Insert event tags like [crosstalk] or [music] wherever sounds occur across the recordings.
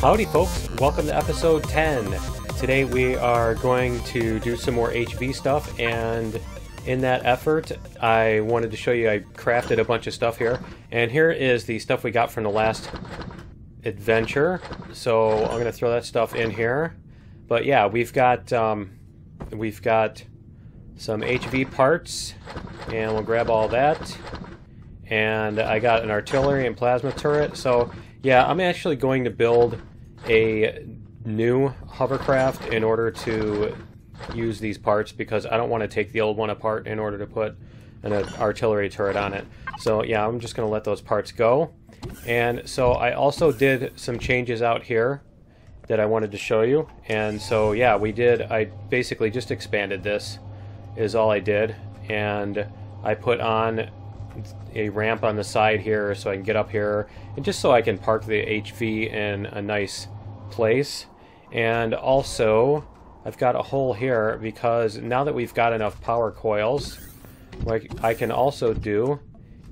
Howdy, folks. Welcome to episode 10. Today we are going to do some more HV stuff, and in that effort, I wanted to show you I crafted a bunch of stuff here. And here is the stuff we got from the last adventure. So I'm going to throw that stuff in here. But yeah, we've got um, we've got some HV parts, and we'll grab all that. And I got an artillery and plasma turret. So yeah, I'm actually going to build a new hovercraft in order to use these parts because I don't want to take the old one apart in order to put an artillery turret on it. So yeah, I'm just going to let those parts go. And so I also did some changes out here that I wanted to show you. And so yeah, we did, I basically just expanded this is all I did. And I put on a ramp on the side here so I can get up here and just so I can park the HV in a nice place. And also, I've got a hole here because now that we've got enough power coils, what I can also do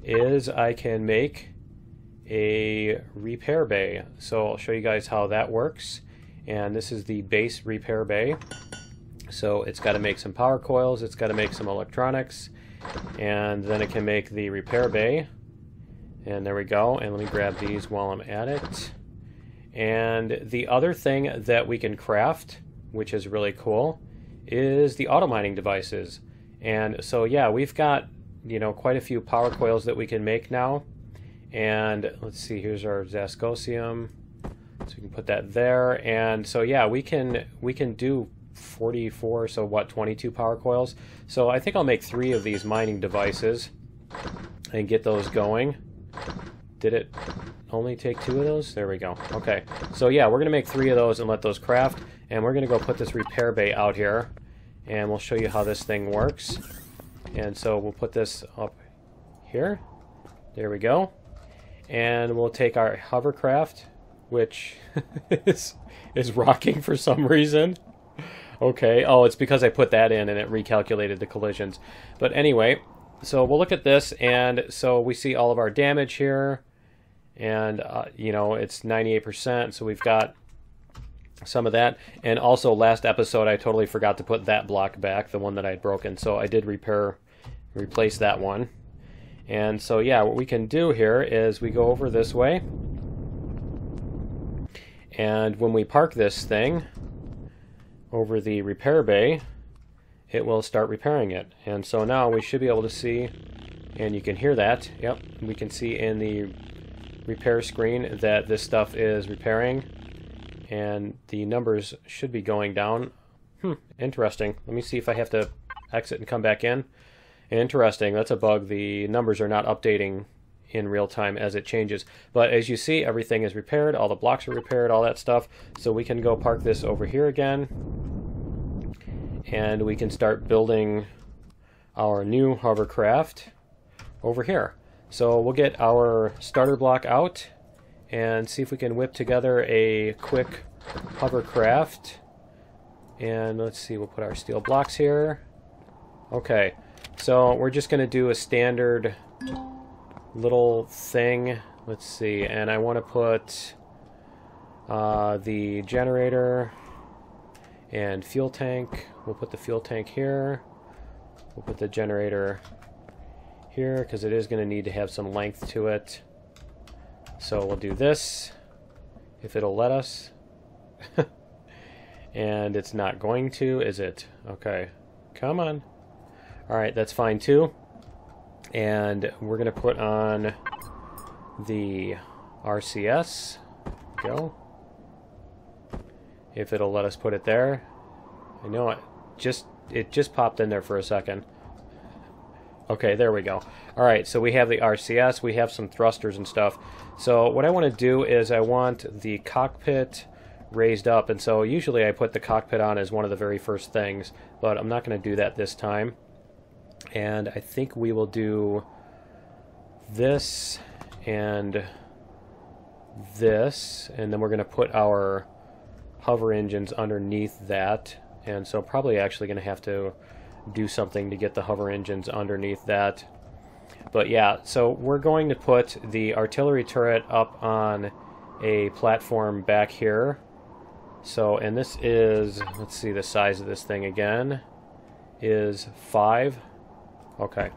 is I can make a repair bay. So I'll show you guys how that works. And this is the base repair bay. So it's got to make some power coils, it's got to make some electronics, and then it can make the repair bay. And there we go. And let me grab these while I'm at it. And the other thing that we can craft, which is really cool, is the auto mining devices. And so yeah, we've got you know quite a few power coils that we can make now. And let's see, here's our Zascosium. So we can put that there. And so yeah, we can we can do 44, so what, 22 power coils. So I think I'll make three of these mining devices and get those going. Did it only take two of those? There we go. Okay. So yeah, we're going to make three of those and let those craft. And we're going to go put this repair bay out here. And we'll show you how this thing works. And so we'll put this up here. There we go. And we'll take our hovercraft, which [laughs] is, is rocking for some reason. Okay. Oh, it's because I put that in and it recalculated the collisions. But anyway, so we'll look at this. And so we see all of our damage here and uh, you know it's 98% so we've got some of that and also last episode i totally forgot to put that block back the one that i had broken so i did repair replace that one and so yeah what we can do here is we go over this way and when we park this thing over the repair bay it will start repairing it and so now we should be able to see and you can hear that yep we can see in the repair screen that this stuff is repairing and the numbers should be going down. Hmm, interesting. Let me see if I have to exit and come back in. Interesting, that's a bug. The numbers are not updating in real time as it changes. But as you see, everything is repaired, all the blocks are repaired, all that stuff. So we can go park this over here again. And we can start building our new hovercraft over here. So we'll get our starter block out and see if we can whip together a quick hovercraft. And let's see, we'll put our steel blocks here. Okay, so we're just going to do a standard little thing. Let's see, and I want to put uh, the generator and fuel tank. We'll put the fuel tank here. We'll put the generator here because it is going to need to have some length to it. So we'll do this if it'll let us. [laughs] and it's not going to, is it? Okay. Come on. Alright, that's fine too. And we're going to put on the RCS. Go. If it'll let us put it there. I know it just it just popped in there for a second. Okay, there we go. All right, so we have the RCS, we have some thrusters and stuff. So what I want to do is I want the cockpit raised up, and so usually I put the cockpit on as one of the very first things, but I'm not going to do that this time. And I think we will do this and this, and then we're going to put our hover engines underneath that, and so probably actually going to have to do something to get the hover engines underneath that. But yeah, so we're going to put the artillery turret up on a platform back here. So, and this is, let's see the size of this thing again, is 5. Okay.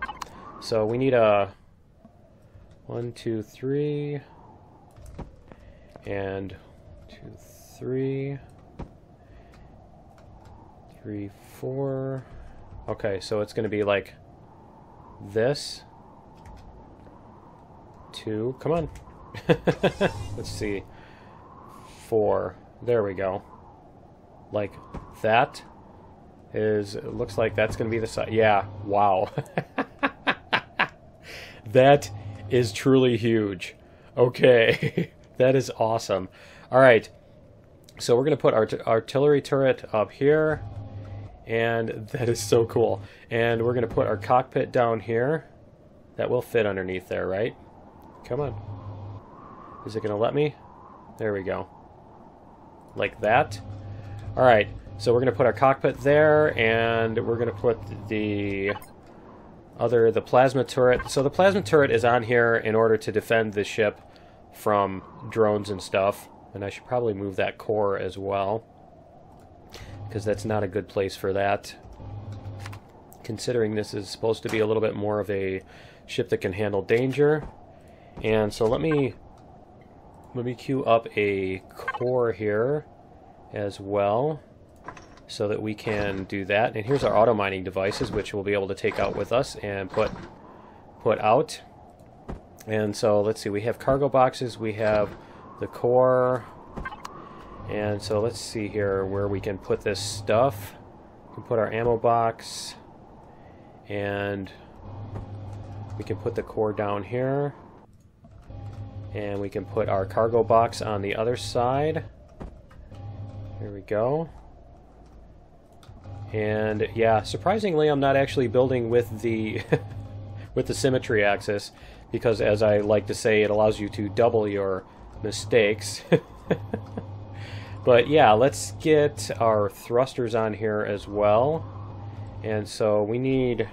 So we need a one, two, three, and two, three, three, four. Okay, so it's going to be like this. Two. Come on. [laughs] Let's see. Four. There we go. Like that is, it looks like that's going to be the size. Yeah, wow. [laughs] that is truly huge. Okay, [laughs] that is awesome. All right, so we're going to put our artillery turret up here, and [laughs] that is so cool. And we're going to put our cockpit down here. That will fit underneath there, right? Come on. Is it going to let me? There we go. Like that. All right, so we're going to put our cockpit there, and we're going to put the other, the plasma turret. So the plasma turret is on here in order to defend the ship from drones and stuff. And I should probably move that core as well. Because that's not a good place for that. Considering this is supposed to be a little bit more of a ship that can handle danger. And so let me let me queue up a core here as well so that we can do that. And here's our auto mining devices, which we'll be able to take out with us and put put out. And so let's see, we have cargo boxes, we have the core, and so let's see here where we can put this stuff. We can put our ammo box, and we can put the core down here. And we can put our cargo box on the other side. Here we go. And yeah, surprisingly, I'm not actually building with the [laughs] with the symmetry axis because, as I like to say, it allows you to double your mistakes. [laughs] but yeah, let's get our thrusters on here as well. And so we need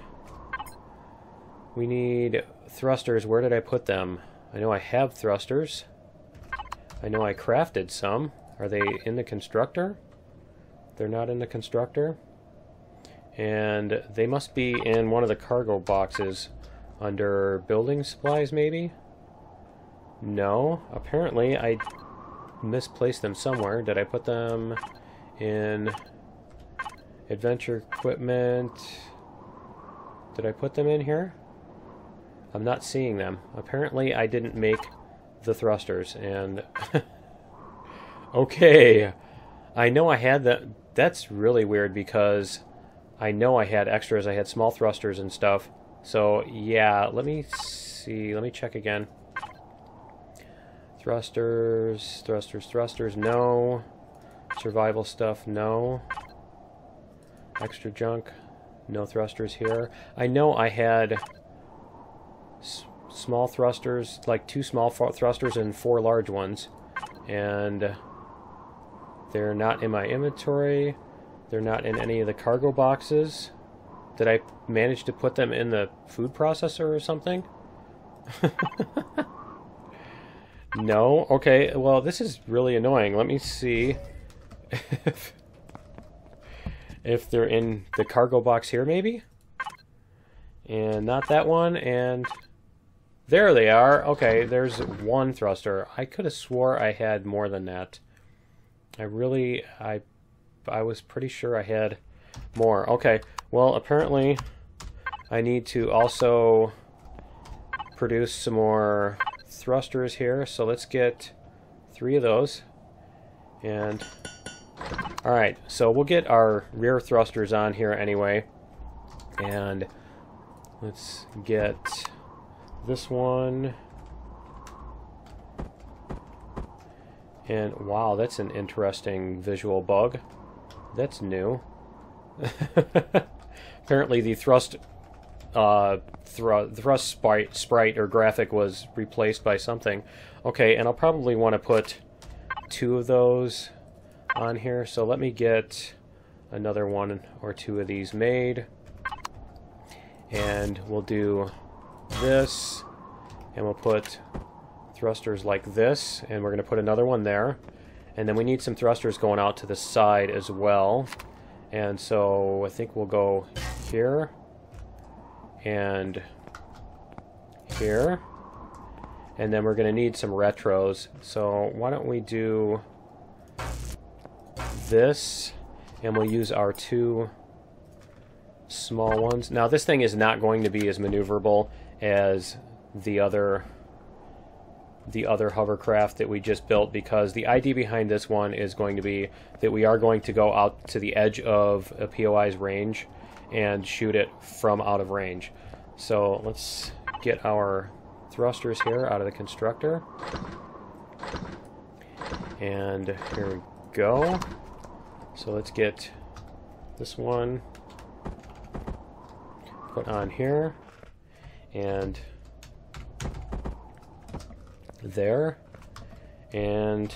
we need thrusters. Where did I put them? I know I have thrusters. I know I crafted some. Are they in the constructor? They're not in the constructor. And they must be in one of the cargo boxes under building supplies, maybe? No. Apparently, I misplaced them somewhere. Did I put them in adventure equipment? Did I put them in here? I'm not seeing them. Apparently, I didn't make the thrusters, and... [laughs] okay. I know I had that. That's really weird because I know I had extras. I had small thrusters and stuff. So, yeah, let me see. Let me check again. Thrusters, thrusters, thrusters, no. Survival stuff, no. Extra junk, no thrusters here. I know I had small thrusters, like two small thrusters and four large ones. And they're not in my inventory. They're not in any of the cargo boxes. Did I manage to put them in the food processor or something? [laughs] no? Okay, well, this is really annoying. Let me see if, if they're in the cargo box here, maybe? And not that one, and... There they are. Okay, there's one thruster. I could have swore I had more than that. I really... I I was pretty sure I had more. Okay, well, apparently I need to also produce some more thrusters here. So let's get three of those. And, alright, so we'll get our rear thrusters on here anyway. And let's get this one. And wow, that's an interesting visual bug. That's new. [laughs] Apparently the thrust uh, thr thrust sprite, sprite or graphic was replaced by something. Okay, and I'll probably want to put two of those on here. So let me get another one or two of these made. And we'll do this. And we'll put thrusters like this, and we're going to put another one there. And then we need some thrusters going out to the side as well. And so I think we'll go here and here. And then we're going to need some retros. So why don't we do this, and we'll use our two small ones. Now this thing is not going to be as maneuverable as the other the other hovercraft that we just built because the idea behind this one is going to be that we are going to go out to the edge of a POI's range and shoot it from out of range. So let's get our thrusters here out of the constructor. And here we go. So let's get this one put on here and there and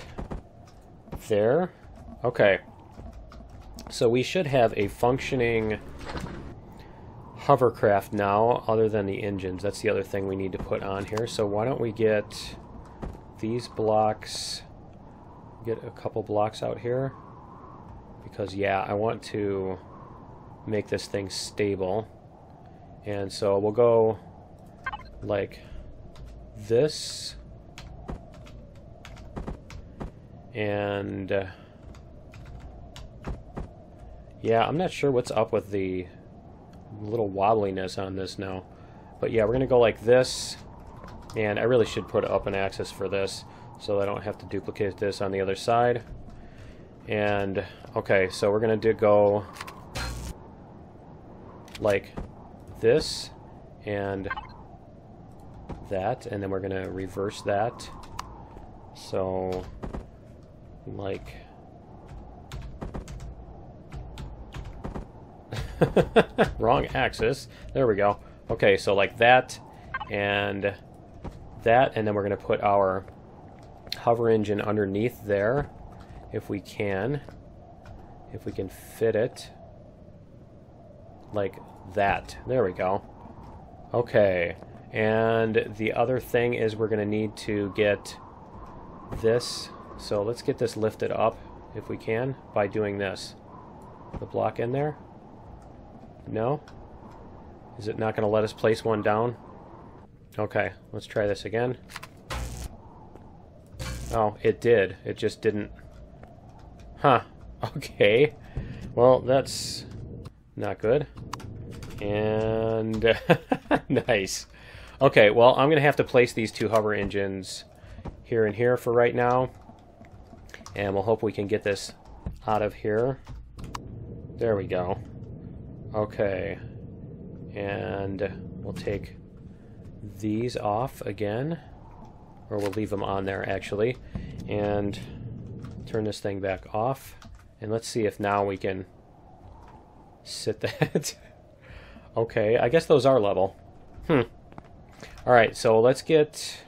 there. Okay. So we should have a functioning hovercraft now, other than the engines. That's the other thing we need to put on here. So why don't we get these blocks, get a couple blocks out here. Because, yeah, I want to make this thing stable. And so we'll go like this. And... Uh, yeah, I'm not sure what's up with the little wobbliness on this now. But yeah, we're going to go like this. And I really should put up an axis for this so I don't have to duplicate this on the other side. And, okay, so we're going to do go like this and that, and then we're going to reverse that. So, like [laughs] Wrong axis. There we go. Okay, so like that and that, and then we're going to put our hover engine underneath there if we can. If we can fit it like that. There we go. Okay, and the other thing is we're going to need to get this. So let's get this lifted up if we can by doing this. The block in there. No? Is it not going to let us place one down? Okay, let's try this again. Oh, it did. It just didn't... Huh. [laughs] Okay. Well, that's not good. And... [laughs] nice. Okay, well, I'm going to have to place these two hover engines here and here for right now. And we'll hope we can get this out of here. There we go. Okay. And we'll take these off again. Or we'll leave them on there, actually. And turn this thing back off. And let's see if now we can sit [laughs] that. okay, I guess those are level. Hmm. Alright, so let's get...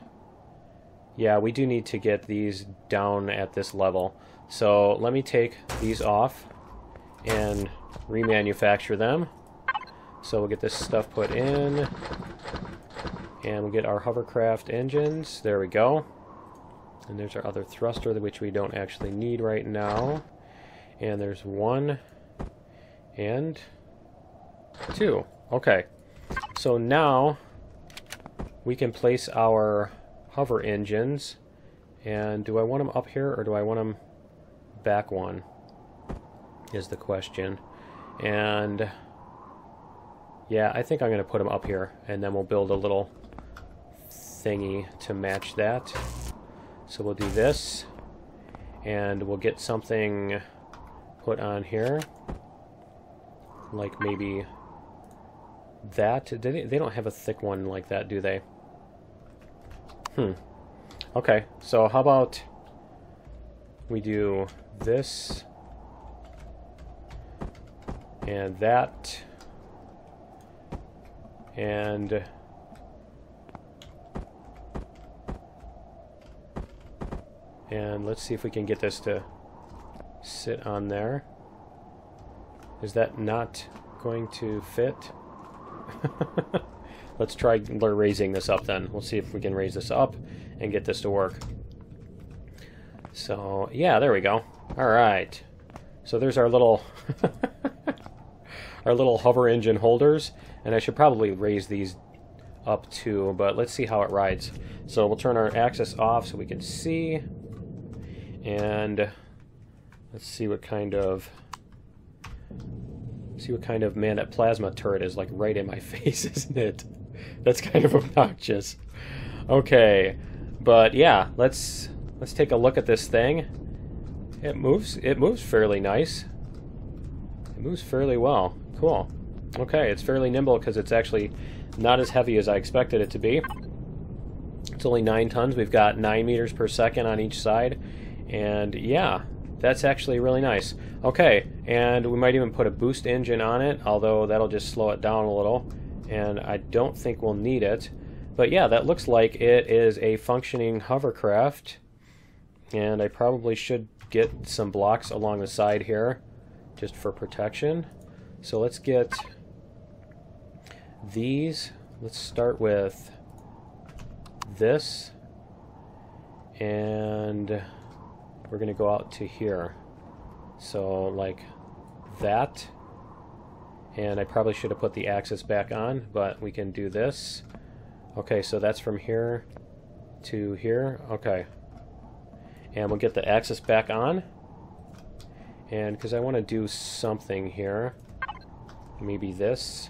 Yeah, we do need to get these down at this level. So let me take these off and remanufacture them. So we'll get this stuff put in. And we'll get our hovercraft engines. There we go. And there's our other thruster, which we don't actually need right now. And there's one and two. Okay. So now we can place our hover engines. And do I want them up here or do I want them back one? Is the question. And yeah, I think I'm going to put them up here and then we'll build a little thingy to match that. So we'll do this and we'll get something put on here like maybe that. They, they don't have a thick one like that, do they? Hmm. Okay, so how about we do this and that and and let's see if we can get this to sit on there is that not going to fit [laughs] let's try raising this up then. We'll see if we can raise this up and get this to work. So, yeah, there we go. All right. So there's our little [laughs] our little hover engine holders, and I should probably raise these up too, but let's see how it rides. So we'll turn our axis off so we can see, and let's see what kind of see what kind of man that plasma turret is like right in my [laughs] face, isn't it? [laughs] That's kind of [laughs] obnoxious. Okay, but yeah, let's let's take a look at this thing. It moves. It moves fairly nice. It moves fairly well. Cool. Okay, it's fairly nimble because it's actually not as heavy as I expected it to be. It's only 9 tons. We've got 9 meters per second on each side. And yeah, that's actually really nice. Okay, and we might even put a boost engine on it, although that'll just slow it down a little. And I don't think we'll need it. But yeah, that looks like it is a functioning hovercraft. And I probably should get some blocks along the side here, just for protection. So let's get these. Let's start with this. And we're going to go out to here. So like that. And I probably should have put the axis back on, but we can do this. Okay, so that's from here to here. Okay. And we'll get the axis back on. And because I want to do something here. Maybe this.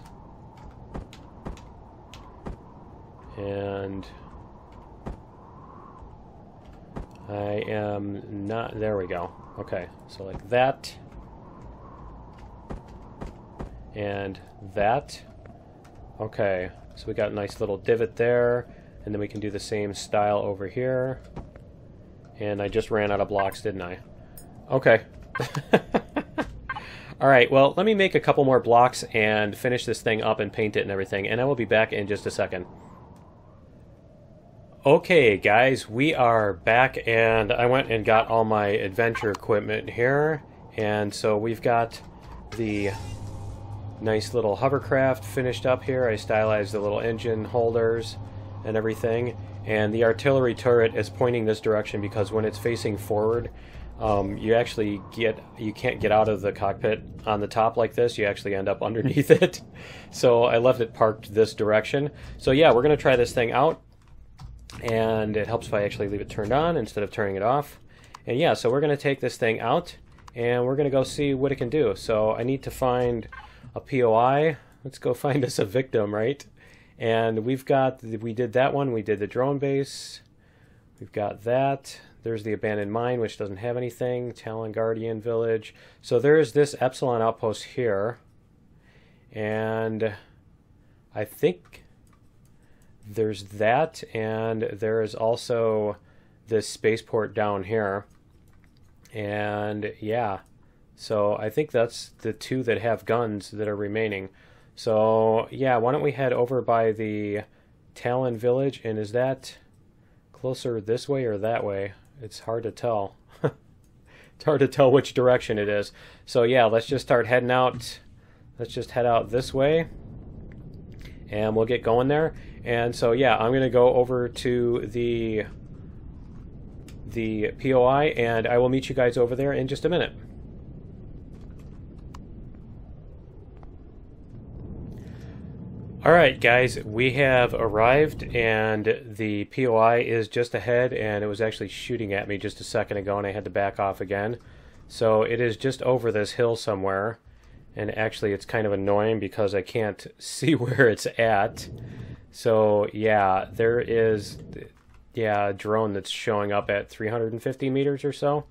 And I am not, there we go. Okay, so like that. And that. Okay, so we got a nice little divot there. And then we can do the same style over here. And I just ran out of blocks, didn't I? Okay. [laughs] Alright, well, let me make a couple more blocks and finish this thing up and paint it and everything. And I will be back in just a second. Okay, guys, we are back, and I went and got all my adventure equipment here. And so we've got the nice little hovercraft finished up here. I stylized the little engine holders and everything. And the artillery turret is pointing this direction because when it's facing forward, um, you actually get you can't get out of the cockpit on the top like this. You actually end up underneath [laughs] it. So I left it parked this direction. So yeah, we're gonna try this thing out and it helps if I actually leave it turned on instead of turning it off. And yeah, so we're going to take this thing out and we're going to go see what it can do. So I need to find a POI. Let's go find us a victim, right? And we've got, we did that one, we did the drone base, we've got that. There's the abandoned mine, which doesn't have anything, Talon Guardian Village. So there's this Epsilon outpost here. And I think there's that, and there is also this spaceport down here. And yeah, so I think that's the two that have guns that are remaining. So yeah, why don't we head over by the Talon Village? And is that closer this way or that way? It's hard to tell. [laughs] it's hard to tell which direction it is. So yeah, let's just start heading out. Let's just head out this way. And we'll get going there. And so yeah, I'm going to go over to the the POI and I will meet you guys over there in just a minute. Alright guys, we have arrived and the POI is just ahead and it was actually shooting at me just a second ago and I had to back off again. So it is just over this hill somewhere and actually it's kind of annoying because I can't [laughs] see where it's at. So yeah, there is yeah a drone that's showing up at 350 meters or so.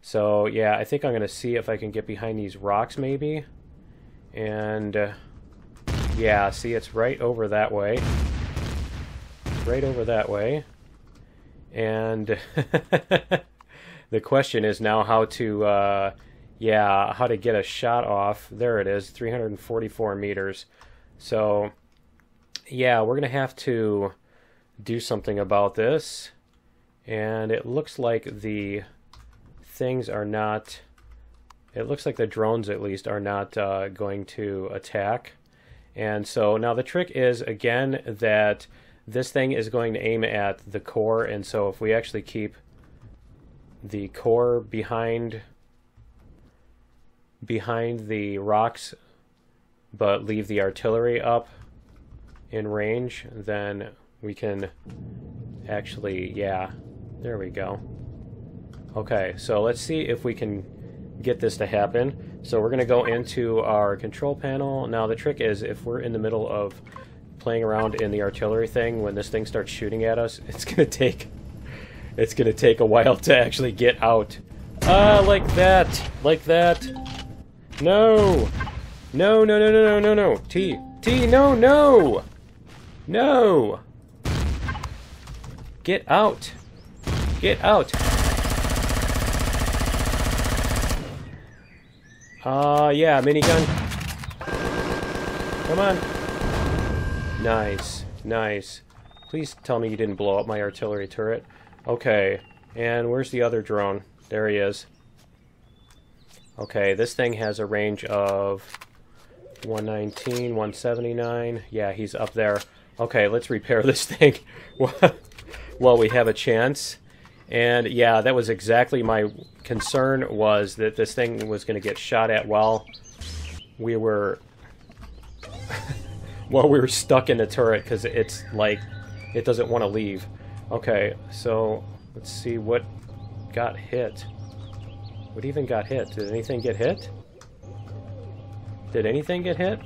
So yeah, I think I'm gonna see if I can get behind these rocks maybe. And uh, yeah, see it's right over that way. Right over that way. And [laughs] the question is now how to uh, yeah, how to get a shot off. There it is, 344 meters. So yeah, we're going to have to do something about this. And it looks like the things are not... It looks like the drones, at least, are not uh, going to attack. And so now the trick is, again, that this thing is going to aim at the core. And so if we actually keep the core behind behind the rocks but leave the artillery up in range, then we can actually, yeah, there we go. Okay, so let's see if we can get this to happen. So we're going to go into our control panel. Now the trick is if we're in the middle of playing around in the artillery thing, when this thing starts shooting at us, it's going to take it's going to take a while to actually get out. Ah, like that. Like that. No. No, no, no, no, no, no, no. T. T, no, no. No. Get out. Get out. Uh, yeah, minigun. Come on. Nice. Nice. Please tell me you didn't blow up my artillery turret. Okay. And where's the other drone? There he is. Okay, this thing has a range of 119, 179. Yeah, he's up there. Okay, let's repair [laughs] this thing [laughs] while we have a chance. And yeah, that was exactly my concern was that this thing was going to get shot at while we were [laughs] while we were stuck in the turret because it's like it doesn't want to leave. Okay, so let's see what got hit. What even got hit? Did anything get hit? Did anything get hit?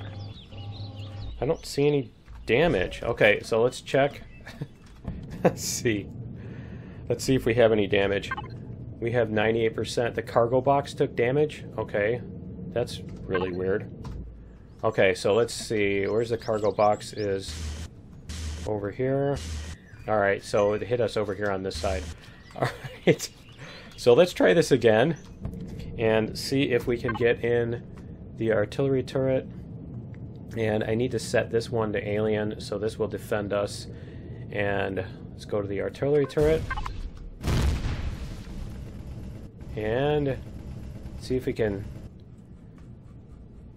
I don't see any damage. Okay, so let's check. [laughs] let's see. Let's see if we have any damage. We have 98%. The cargo box took damage? Okay. That's really weird. Okay, so let's see. Where's the cargo box is over here. Alright, so it hit us over here on this side. [laughs] Alright. So let's try this again and see if we can get in the artillery turret. And I need to set this one to alien, so this will defend us. And let's go to the artillery turret. And see if we can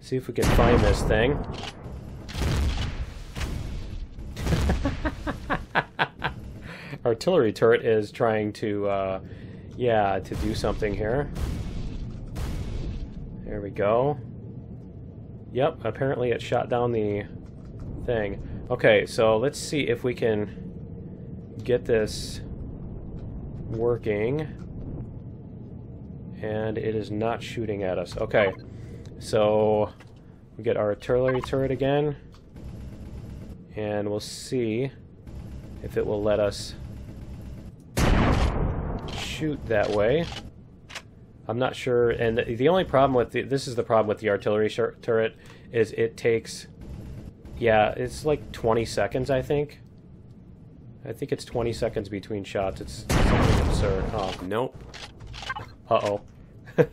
see if we can find this thing. [laughs] artillery turret is trying to uh, yeah to do something here. There we go. Yep, apparently it shot down the thing. Okay, so let's see if we can get this working. And it is not shooting at us. Okay, so we get our artillery turret again. And we'll see if it will let us shoot that way. I'm not sure. And the, only problem with the, this is the problem with the artillery turret is it takes, yeah, it's like 20 seconds, I think. I think it's 20 seconds between shots. It's something absurd. Oh, nope. Uh-oh. [laughs]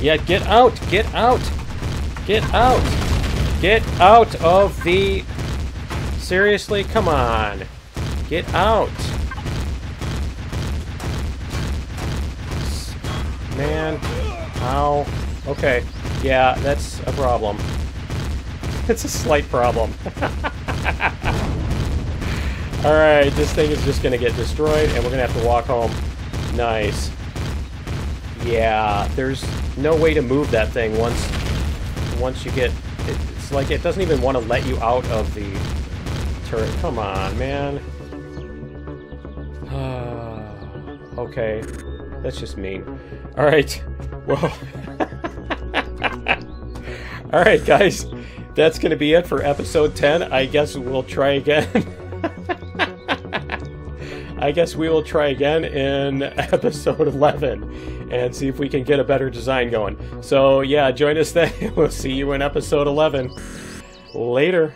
yeah, get out! Get out! Get out! Get out of the... Seriously? Come on. Get out! man. Ow. Okay. Yeah, that's a problem. [laughs] it's a slight problem. [laughs] Alright, this thing is just to get destroyed, and we're to have to walk home. Nice. Yeah, there's no way to move that thing once once you get... It's like it doesn't even want to let you out of the turret. Come on, man. [sighs] okay. That's just mean. Alright. [laughs] Well. [laughs] Alright, guys. That's going to be it for episode 10. I guess we'll try again. [laughs] I guess we will try again in [laughs] episode 11 and see if we can get a better design going. So, yeah, join us then. [laughs] We'll see you in episode 11. Later.